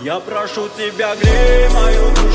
Я прошу тебя, грей мою душу,